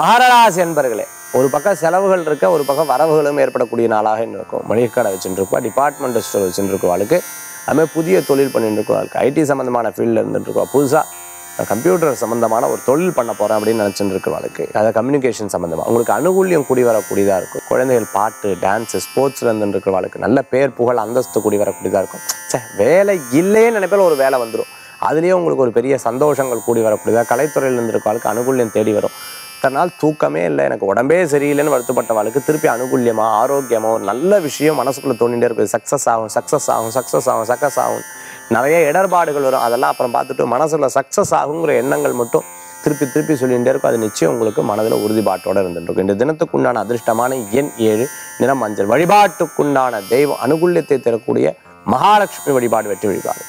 மகராசி என்பர்களே ஒரு பக்கம் செலவுகள் இருக்க ஒரு பக்கம் வரவுகளும் ஏற்படக்கூடிய நாளாக இருக்கும். மளிகை கடை வச்சுட்டு டிபார்ட்மெண்ட் ஸ்டோர் வச்சுட்டு இருக்கவாளுக்கு அதுமாதிரி புதிய தொழில் பண்ணிட்டு இருக்கவாளுக்கு ஐடி சம்மந்தமான ஃபீல்டில் இருந்துட்டுருக்கோம் புதுசாக கம்ப்யூட்டர் சம்மந்தமான ஒரு தொழில் பண்ண போகிறேன் அப்படின்னு நினச்சிட்டு இருக்கிறவாளுக்கு அதை கம்யூனிகேஷன் சம்மந்தமாக உங்களுக்கு அனுகூல்யம் கூடி வரக்கூடியதாக இருக்கும். குழந்தைகள் பாட்டு டான்ஸு ஸ்போர்ட்ஸில் இருந்துட்டு இருக்கிறவாளுக்கு நல்ல பேர் புகழ் அந்தஸ்து கூடி வரக்கூடியதாக இருக்கும். சே வேலை இல்லையே நினைப்பில் ஒரு வேலை வந்துடும் அதுலேயே உங்களுக்கு ஒரு பெரிய சந்தோஷங்கள் கூடி வரக்கூடியதாக கலைத்துறையில் இருந்திருக்கவாளுக்கு அனுகூல்யம் தேடி வரும். இத்தனை நாள் தூக்கமே இல்லை. எனக்கு உடம்பே சரியில்லைன்னு வருத்தப்பட்டவளுக்கு திருப்பி அனுகூல்யமாக ஆரோக்கியமோ ஒரு நல்ல விஷயம் மனசுக்குள்ள தோண்டிகிட்டே இருக்குது. சக்ஸஸ் ஆகும் சக்ஸஸ் ஆகும் சக்ஸஸ் ஆகும் சக்ஸஸ் ஆகும். நிறைய இடர்பாடுகள் வரும். அதெல்லாம் அப்புறம் பார்த்துட்டு மனசுல சக்ஸஸ் ஆகுங்கிற எண்ணங்கள் மட்டும் திருப்பி திருப்பி சொல்லிகிட்டே இருக்கும். அது நிச்சயம் உங்களுக்கு மனதில் உறுதிப்பாட்டோட இருந்துருக்கும் இருக்கும் இந்த தினத்துக்குண்டான அதிர்ஷ்டமான எண் ஏழு நிறம் மஞ்சள் வழிபாட்டுக்குண்டான தெய்வம் அனுகூல்யத்தை தரக்கூடிய மகாலட்சுமி வழிபாடு வெற்றி வழிபாடு